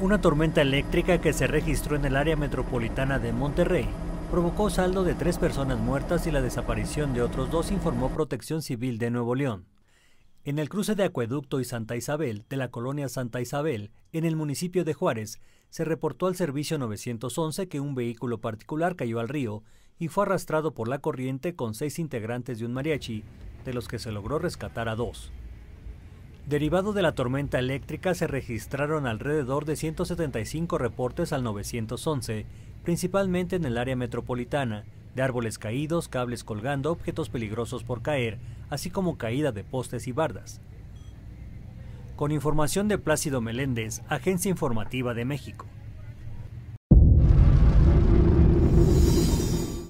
Una tormenta eléctrica que se registró en el área metropolitana de Monterrey provocó saldo de tres personas muertas y la desaparición de otros dos, informó Protección Civil de Nuevo León. En el cruce de Acueducto y Santa Isabel de la colonia Santa Isabel, en el municipio de Juárez, se reportó al servicio 911 que un vehículo particular cayó al río y fue arrastrado por la corriente con seis integrantes de un mariachi, de los que se logró rescatar a dos. Derivado de la tormenta eléctrica se registraron alrededor de 175 reportes al 911, principalmente en el área metropolitana, de árboles caídos, cables colgando, objetos peligrosos por caer, así como caída de postes y bardas. Con información de Plácido Meléndez, Agencia Informativa de México.